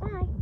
Bye.